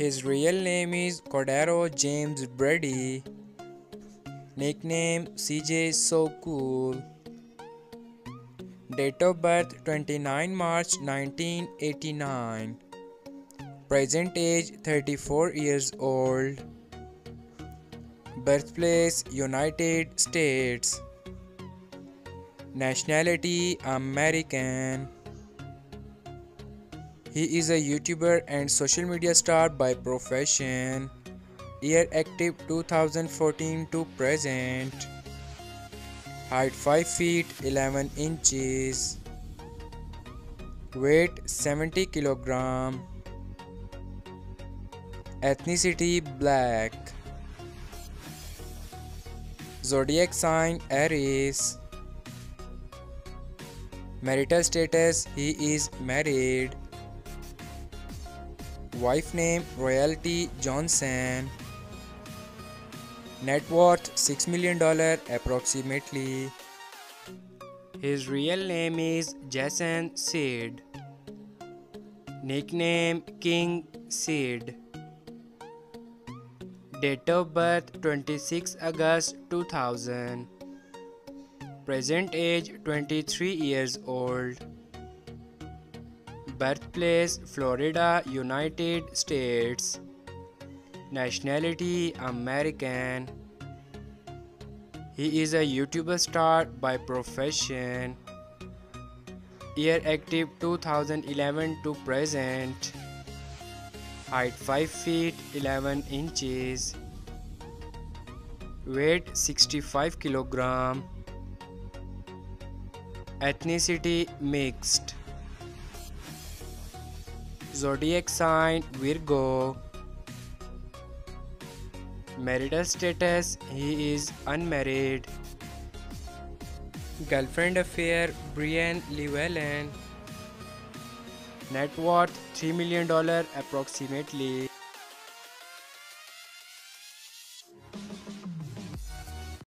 His real name is Cordero James Brady. Nickname CJ So Cool. Date of birth 29 March 1989. Present age 34 years old. Birthplace United States. Nationality American. He is a YouTuber and social media star by profession. Year active 2014 to present. Height 5 feet 11 inches. Weight 70 kilogram. Ethnicity black. Zodiac sign Aries. Marital status he is married. Wife name Royalty Johnson. Net worth $6 million approximately. His real name is Jason Cid. Nickname King Cid. Date of birth 26 August 2000. Present age 23 years old. Birthplace Florida, United States. Nationality American. He is a YouTuber star by profession. Year active 2011 to present. Height 5 feet 11 inches. Weight 65 kilogram. Ethnicity mixed. Zodiac sign Virgo. Marital status he is unmarried. Girlfriend affair Brian Llewellyn. Net worth $3 million approximately.